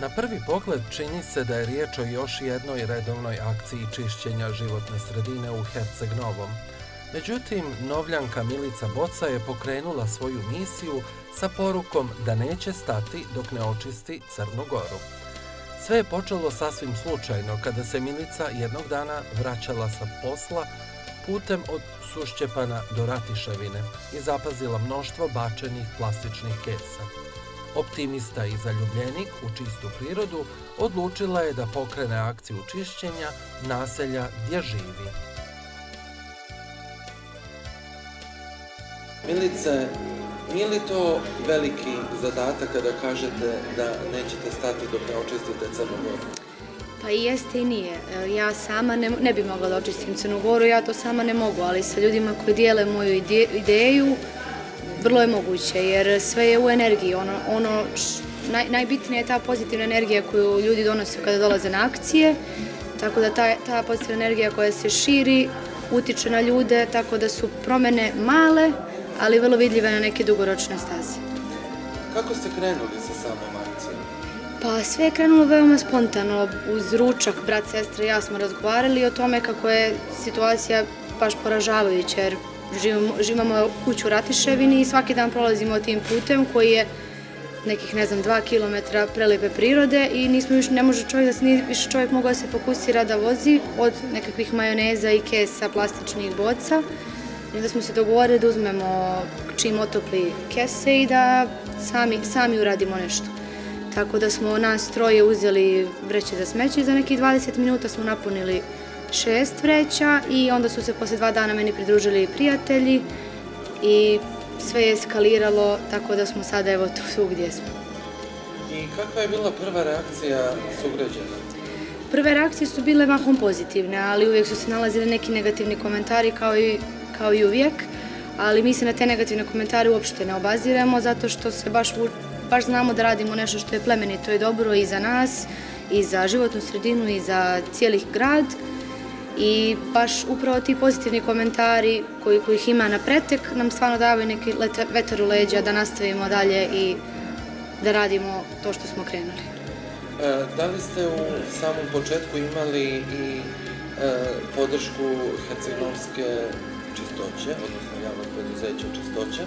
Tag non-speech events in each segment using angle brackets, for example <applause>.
Na prvi pogled čini se da je riječ o još jednoj redovnoj akciji čišćenja životne sredine u Herceg Novom. Međutim, Novljanka Milica Boca je pokrenula svoju misiju sa porukom da neće stati dok ne očisti Crnu Goru. Sve je počelo sasvim slučajno kada se Milica jednog dana vraćala sa posla putem od Sušćepana do Ratiševine i zapazila mnoštvo bačenih plastičnih kesa. Optimista i zaljubljenik u čistu prirodu odlučila je da pokrene akciju čišćenja naselja gdje živi. Milice, nije li to veliki zadatak kada kažete da nećete stati dok ne očistite Crnu Goru? Pa i jeste i nije. Ja sama ne, ne bi mogla da očistim Crnu Goru, ja to sama ne mogu, ali sa ljudima koji dijele moju ide, ideju, vrlo je moguće, jer sve je u energiji. Ono, ono š, naj, najbitnija je ta pozitivna energija koju ljudi donose kada dolaze na akcije, tako da ta, ta pozitivna energija koja se širi utiče na ljude, tako da su promene male, ali vrlo vidljive na neke dugoročne staze. Kako ste krenuli sa samom akcijom? Pa sve je krenulo veoma spontano. Uz ručak, brat, sestra i ja smo razgovarali o tome kako je situacija baš poražavajuća, jer živimo, živamo kuću u Ratiševini i svaki dan prolazimo tim putem koji je nekih, ne znam, dva kilometra prelepe prirode i nismo više, ne može čovjek da se nije više čovjek mogao da se fokusira da vozi od nekakvih majoneza i kesa, plastičnih boca. I onda smo se dogovorili da uzmemo čim otopli kese i da sami, sami uradimo nešto. Tako da smo nas troje uzeli vreće za smeće i za nekih 20 minuta smo napunili šest vreća i onda su se posle dva dana meni pridružili prijatelji i sve je eskaliralo tako da smo sada evo tu gdje smo. I kakva je bila prva reakcija sugrađana? Prve reakcije su bile mahom pozitivne, ali uvijek su se nalazili neki negativni komentari kao i, kao i uvijek, ali mi se na te negativne komentare uopšte ne obaziremo zato što se baš, baš znamo da radimo nešto što je plemenito i dobro i za nas, i za životnu sredinu, i za cijelih grad i baš upravo ti pozitivni komentari koji, kojih ima na pretek nam stvarno davaju neki vetar u leđa da nastavimo dalje i da radimo to što smo krenuli. E, da li ste u samom početku imali i e, podršku Hercegnovske čistoće, odnosno javnog preduzeća čistoće?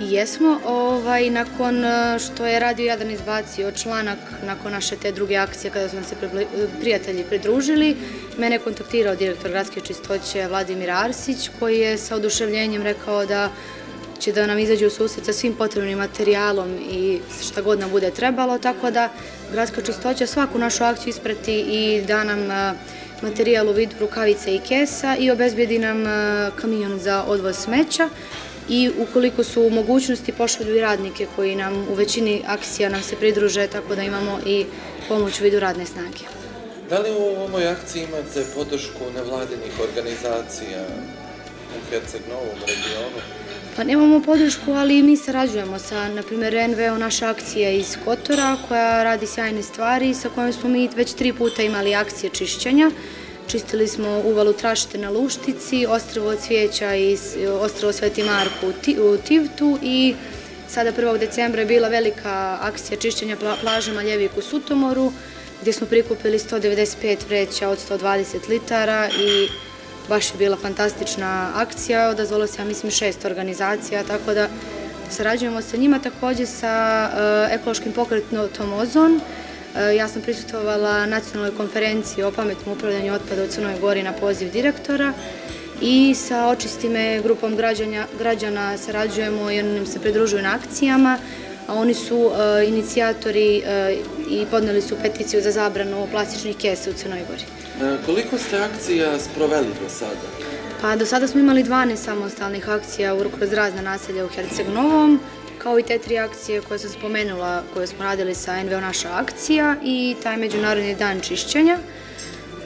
Jesmo, ovaj, nakon e, što je Radio Jadan izbacio članak nakon naše te druge akcije kada su nam se prijatelji pridružili, mene je kontaktirao direktor gradske čistoće Vladimir Arsić koji je sa oduševljenjem rekao da će da nam izađe u susret sa svim potrebnim materijalom i šta god nam bude trebalo, tako da gradska čistoća svaku našu akciju isprati i da nam e, materijal u vidu rukavice i kesa i obezbedi nam kamion za odvoz smeća i ukoliko su u mogućnosti pošalju i radnike koji nam u većini akcija nam se pridruže, tako da imamo i pomoć u vidu radne snage. Da li u ovoj akciji imate podršku nevladinih organizacija u Herceg Novom regionu? Pa nemamo podršku, ali mi sarađujemo sa, na primjer, NVO, naša akcija iz Kotora, koja radi sjajne stvari, sa kojom smo mi već tri puta imali akcije čišćenja. Čistili smo uvalu Trašte na Luštici, Ostrovo Cvijeća i Ostrovo Sveti Marku u Tivtu i sada 1. decembra je bila velika akcija čišćenja plaže Maljevik u Sutomoru, gdje smo prikupili 195 vreća od 120 litara i baš je bila fantastična akcija. Odazvalo se, ja mislim, šest organizacija, tako da sarađujemo sa njima takođe sa uh, ekološkim pokretnom Ozon, E, ja sam prisutovala nacionalnoj konferenciji o pametnom upravljanju otpada u Crnoj Gori na poziv direktora i sa očistime grupom građana, građana sarađujemo i oni nam se pridružuju na akcijama, a oni su uh, inicijatori uh, i podneli su peticiju za zabranu plastičnih kesa u Crnoj Gori. E, koliko ste akcija sproveli do sada? Pa do sada smo imali 12 samostalnih akcija kroz razne naselja u Herceg Novom, kao i te tri akcije koje sam spomenula, koje smo radili sa NVO naša akcija i taj Međunarodni dan čišćenja.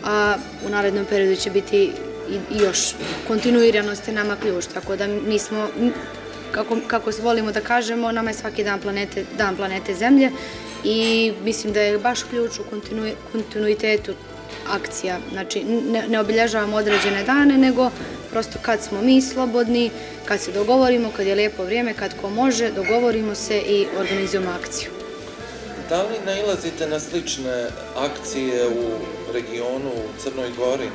A u narednom periodu će biti i, još kontinuiranost je nama ključ, tako da mi smo, kako, kako volimo da kažemo, nama je svaki dan planete, dan planete Zemlje i mislim da je baš ključ u kontinu, kontinuitetu akcija. Znači, ne, ne obilježavamo određene dane, nego prosto kad smo mi slobodni, kad se dogovorimo, kad je lijepo vrijeme, kad ko može, dogovorimo se i organizujemo akciju. Da li nailazite na slične akcije u regionu, u Crnoj Gori?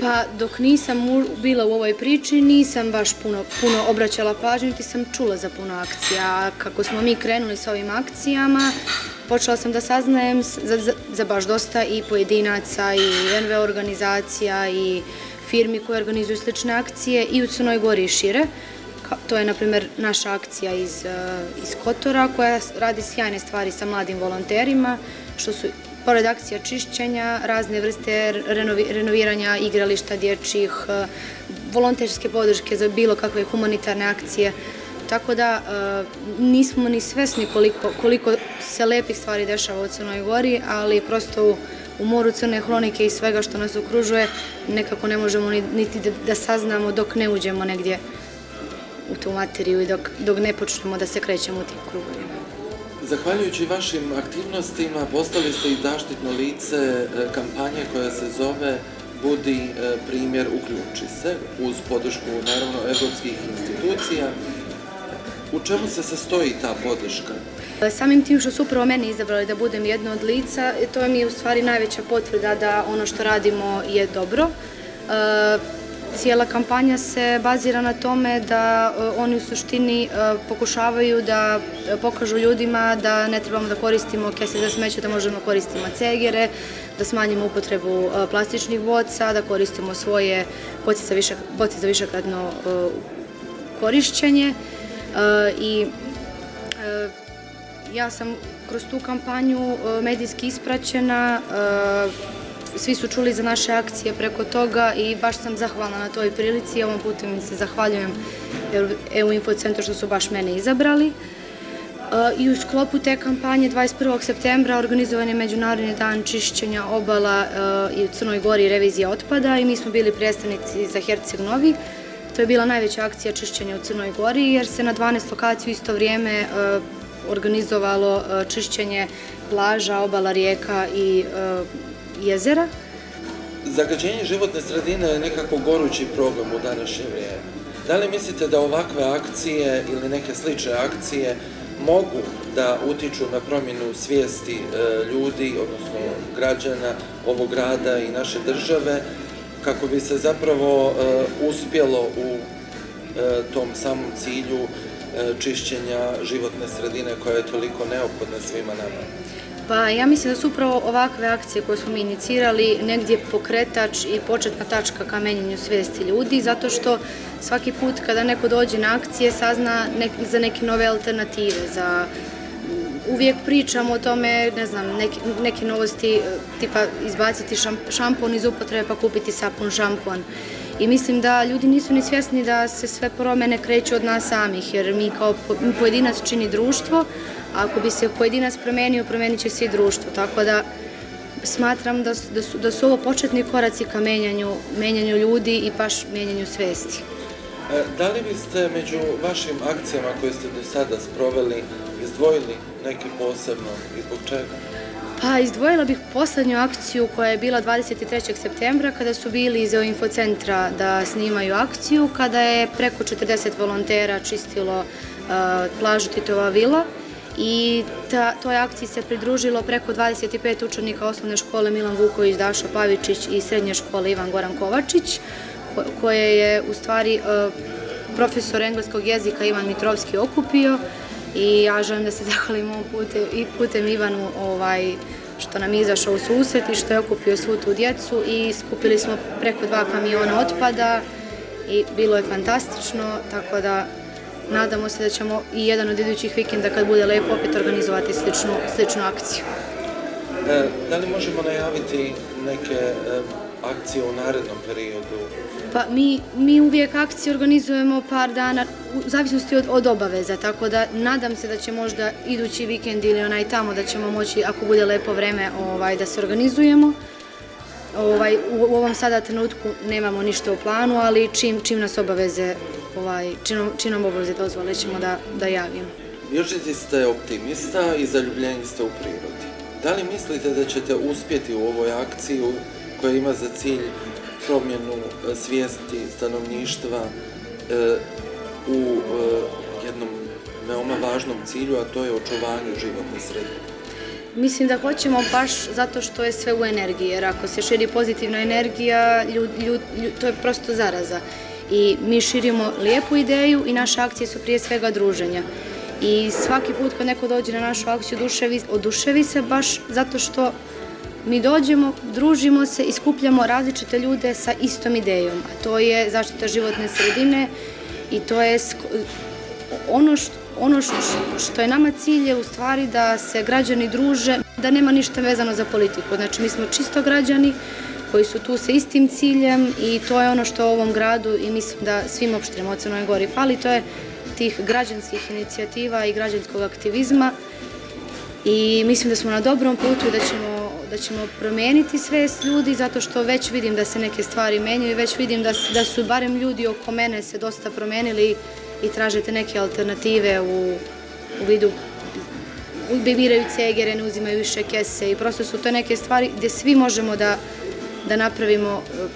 Pa dok nisam u- bila u ovoj priči nisam baš puno, puno obraćala pažnju niti sam čula za puno akcija. Kako smo mi krenuli sa ovim akcijama, počela sam da saznajem za, za, za baš dosta i pojedinaca i NVO organizacija i firmi koje organizuju slične akcije i u Crnoj Gori i šire. To je, na primjer, naša akcija iz, eh, iz Kotora koja radi sjajne stvari sa mladim volonterima, što su pored akcija čišćenja, razne vrste renovi, renoviranja igrališta dječjih, eh, volonterske podrške za bilo kakve humanitarne akcije. Tako da eh, nismo ni svesni koliko, koliko se lepih stvari dešava u Crnoj Gori, ali prosto u, u moru crne hronike i svega što nas okružuje nekako ne možemo ni- niti da, da saznamo dok ne uđemo negdje u tu materiju i dok, dok ne počnemo da se krećemo u tim krugovima. Zahvaljujući vašim aktivnostima postali ste i zaštitno lice e, kampanje koja se zove Budi e, primjer, uključi se, uz podršku naravno evropskih institucija. U čemu se sastoji ta podrška? Samim tim što su upravo meni izabrali da budem jedno od lica, to mi je u stvari najveća potvrda da ono što radimo je dobro. E, Cijela kampanja se bazira na tome da e, oni u suštini e, pokušavaju da e, pokažu ljudima da ne trebamo da koristimo kese za smeće, da možemo da koristimo cegere, da smanjimo upotrebu e, plastičnih boca, da koristimo svoje boce za, više, za e, korišćenje E, i e, ja sam kroz tu kampanju e, medijski ispraćena, e, svi su čuli za naše akcije preko toga i baš sam zahvalna na toj prilici i ovom putem se zahvaljujem EU Info centru što su baš mene izabrali. E, I u sklopu te kampanje 21. septembra organizovan je Međunarodni dan čišćenja obala e, i u Crnoj Gori revizija otpada i mi smo bili predstavnici za Herceg Novi. To je bila najveća akcija čišćenja u Crnoj Gori jer se na 12 lokaciju u isto vrijeme e, organizovalo e, čišćenje plaža, obala rijeka i e, jezera. Zagađenje životne sredine je nekako gorući problem u današnje vrijeme. Da li mislite da ovakve akcije ili neke slične akcije mogu da utiču na promjenu svijesti ljudi, odnosno građana ovog grada i naše države, kako bi se zapravo e, uspjelo u e, tom samom cilju e, čišćenja životne sredine koja je toliko neophodna svima nama? Pa ja mislim da su upravo ovakve akcije koje smo mi inicirali negdje pokretač i početna tačka ka menjanju svijesti ljudi, zato što svaki put kada neko dođe na akcije sazna nek, za neke nove alternative, za uvijek pričamo o tome, ne znam, neke, neke novosti, e, tipa izbaciti šam, šampon iz upotrebe pa kupiti sapun šampon. I mislim da ljudi nisu ni svjesni da se sve promjene kreću od nas samih, jer mi kao po- pojedinac čini društvo, a ako bi se pojedinac promenio, promenit će se i društvo. Tako da smatram da, su- da, su, da su ovo početni koraci ka menjanju, menjanju ljudi i baš menjanju svesti. E, Da li biste među vašim akcijama koje ste do sada sproveli izdvojili neki posebno i zbog čega? Pa izdvojila bih poslednju akciju koja je bila 23. septembra kada su bili iz infocentra da snimaju akciju, kada je preko 40 volontera čistilo plažu Titova vila i ta, toj akciji se pridružilo preko 25 učenika osnovne škole Milan Vuković, Dašo Pavičić i srednje škole Ivan Goran Kovačić, ko- koje je u stvari profesor engleskog jezika Ivan Mitrovski okupio i ja želim da se <laughs> zahvalim ovom putem, i putem Ivanu ovaj, što nam izašao u susret i što je okupio svu tu djecu i skupili smo preko dva kamiona otpada i bilo je fantastično, tako da nadamo se da ćemo i jedan od idućih vikenda kad bude lepo opet organizovati sličnu, sličnu akciju. E, Da li možemo najaviti neke e, akcije u narednom periodu? Pa mi, mi uvijek akcije organizujemo par dana u zavisnosti od, od obaveza, tako da nadam se da će možda idući vikend ili onaj tamo da ćemo moći, ako bude lepo vreme, ovaj, da se organizujemo. Ovaj, u, u ovom sada trenutku nemamo ništa u planu, ali čim, čim nas obaveze, ovaj, čim nam obaveze dozvole ćemo da, da javimo. Jožiti ste optimista i zaljubljeni ste u prirodi. Da li mislite da ćete uspjeti u ovoj akciji koja ima za cilj promjenu e, svijesti stanovništva e, u e, jednom veoma važnom cilju, a to je očuvanju životne sredine? Mislim da hoćemo baš zato što je sve u energiji, jer ako se širi pozitivna energija, to je prosto zaraza. I mi širimo lijepu ideju i naše akcije su prije svega druženja. I svaki put kad neko dođe na našu akciju oduševi se baš zato što mi dođemo, družimo se i skupljamo različite ljude sa istom idejom, a to je zaštita životne sredine i to je ono što, ono što je nama cilj je u stvari da se građani druže, da nema ništa vezano za politiku. Znači mi smo čisto građani koji su tu sa istim ciljem i to je ono što u ovom gradu i mislim da svim opštinama od Crnoj Gori fali, to je tih građanskih inicijativa i građanskog aktivizma i mislim da smo na dobrom putu i da ćemo, da ćemo promeniti svest ljudi zato što već vidim da se neke stvari menjaju i već vidim da, da su barem ljudi oko mene se dosta promenili i tražete neke alternative u, u vidu gde biraju cegere, ne uzimaju više kese i prosto su to neke stvari gde svi možemo da, da napravimo e,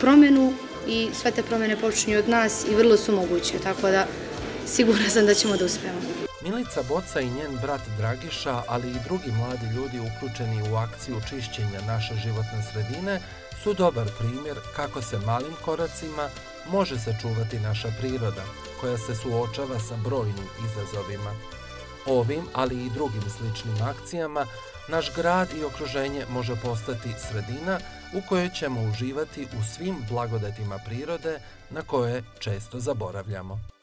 promenu i sve te promene počinju od nas i vrlo su moguće, tako da sigurna sam da ćemo da uspemo. Milica Boca i njen brat Dragiša, ali i drugi mladi ljudi uključeni u akciju čišćenja naše životne sredine, su dobar primjer kako se malim koracima može sačuvati naša priroda, koja se suočava sa brojnim izazovima. Ovim, ali i drugim sličnim akcijama, naš grad i okruženje može postati sredina u kojoj ćemo uživati u svim blagodatima prirode na koje često zaboravljamo.